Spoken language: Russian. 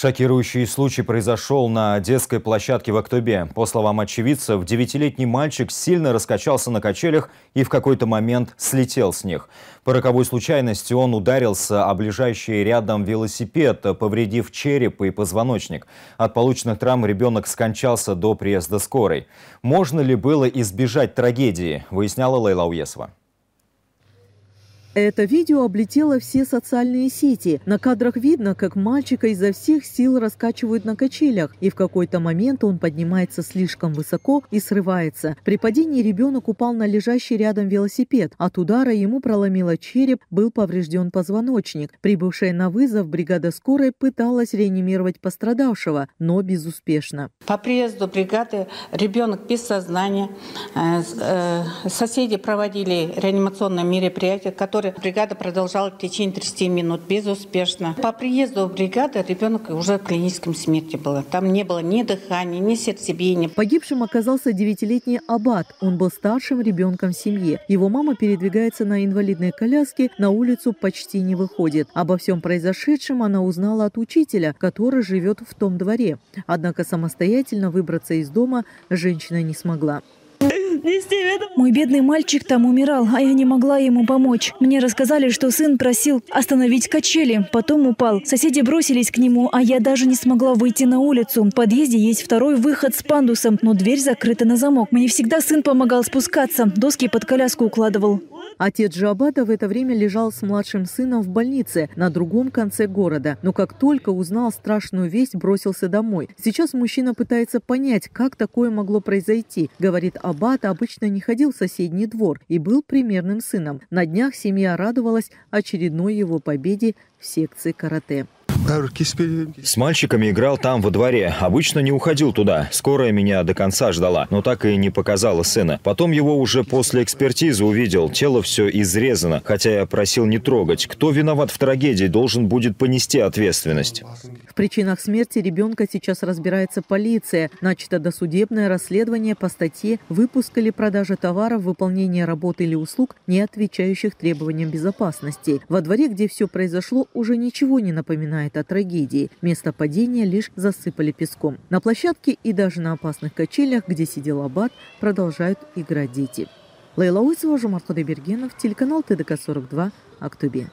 Шокирующий случай произошел на детской площадке в Актобе. По словам очевидцев, девятилетний мальчик сильно раскачался на качелях и в какой-то момент слетел с них. По роковой случайности он ударился о ближайший рядом велосипед, повредив череп и позвоночник. От полученных травм ребенок скончался до приезда скорой. Можно ли было избежать трагедии, выясняла Лейла Уесова. Это видео облетело все социальные сети. На кадрах видно, как мальчика изо всех сил раскачивают на качелях, и в какой-то момент он поднимается слишком высоко и срывается. При падении ребенок упал на лежащий рядом велосипед. От удара ему проломило череп, был поврежден позвоночник. Прибывшая на вызов бригада скорой пыталась реанимировать пострадавшего, но безуспешно. По приезду бригады ребенок без сознания. Э, э, соседи проводили реанимационное мероприятие, которое бригада продолжала в течение 30 минут безуспешно. По приезду бригады ребенок уже в клиническом смерти был. Там не было ни дыхания, ни сердцебиения. Погибшим оказался девятилетний Аббат. Он был старшим ребенком в семье. Его мама передвигается на инвалидной коляске, на улицу почти не выходит. Обо всем произошедшем она узнала от учителя, который живет в том дворе. Однако самостоятельно выбраться из дома женщина не смогла. Мой бедный мальчик там умирал, а я не могла ему помочь. Мне рассказали, что сын просил остановить качели, потом упал. Соседи бросились к нему, а я даже не смогла выйти на улицу. В подъезде есть второй выход с пандусом, но дверь закрыта на замок. Мне всегда сын помогал спускаться, доски под коляску укладывал. Отец Джабата в это время лежал с младшим сыном в больнице на другом конце города. Но как только узнал страшную весть, бросился домой. Сейчас мужчина пытается понять, как такое могло произойти. Говорит, Аббат обычно не ходил в соседний двор и был примерным сыном. На днях семья радовалась очередной его победе в секции карате. С мальчиками играл там, во дворе. Обычно не уходил туда. Скорая меня до конца ждала, но так и не показала сына. Потом его уже после экспертизы увидел. Тело все изрезано, хотя я просил не трогать. Кто виноват в трагедии, должен будет понести ответственность. В причинах смерти ребенка сейчас разбирается полиция. Начато досудебное расследование по статье «Выпуск или продажа товаров, выполнение работы или услуг, не отвечающих требованиям безопасности». Во дворе, где все произошло, уже ничего не напоминает о трагедии. Место падения лишь засыпали песком. На площадке и даже на опасных качелях, где сидел Аббат, продолжают играть дети. Лейла Уйцева, Жумар Худайбергенов, телеканал ТДК-42, Актубе.